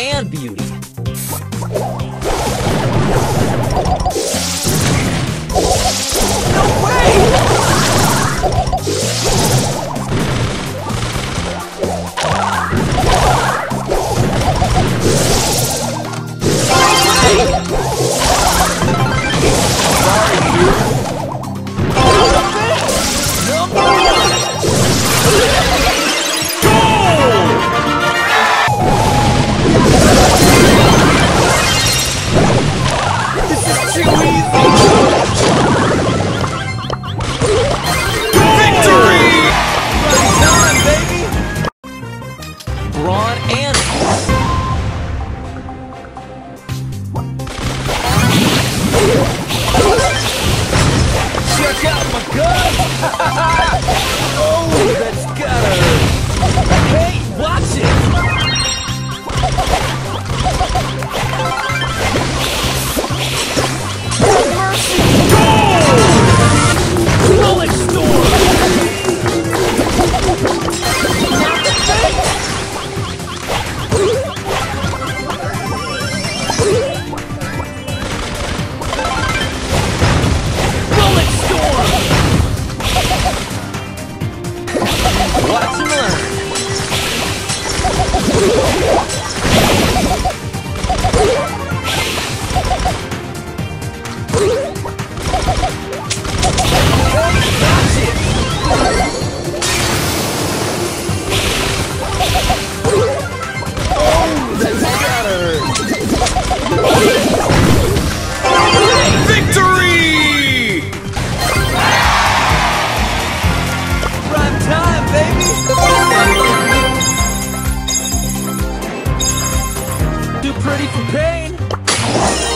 and beauty. Pretty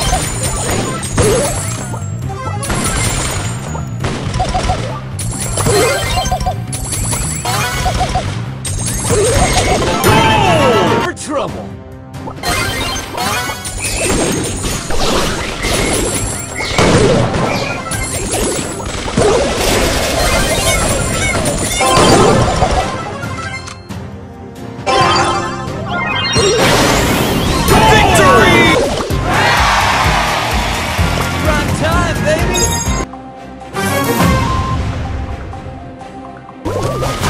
Oh,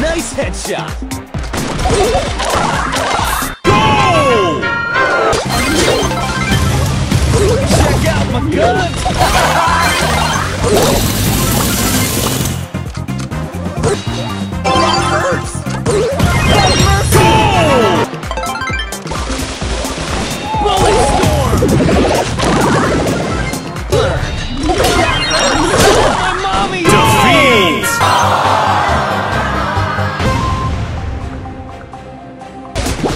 Nice headshot! Go! Check out my gun!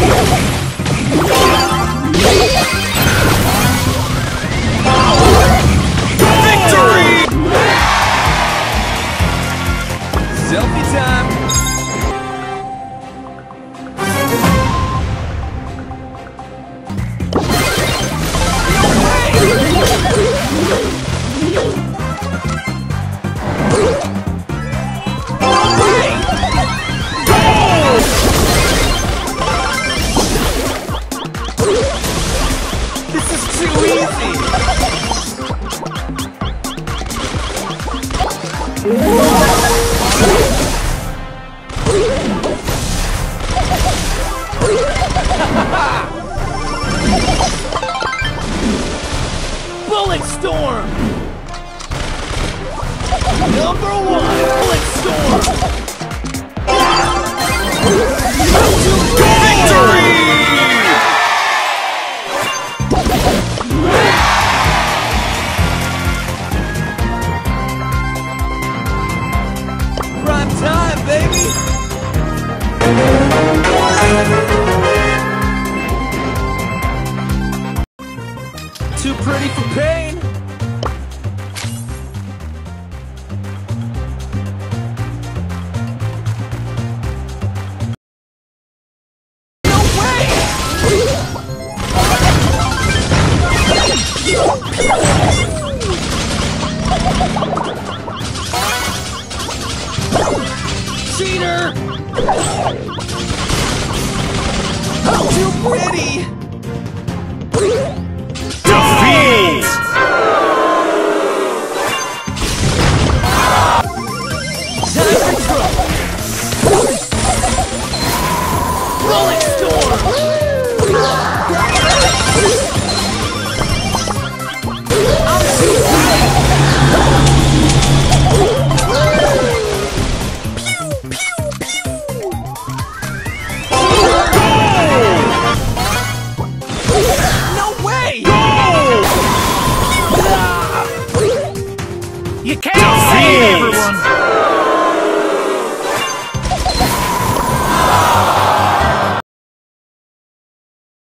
Yeah. ready for pain. No way!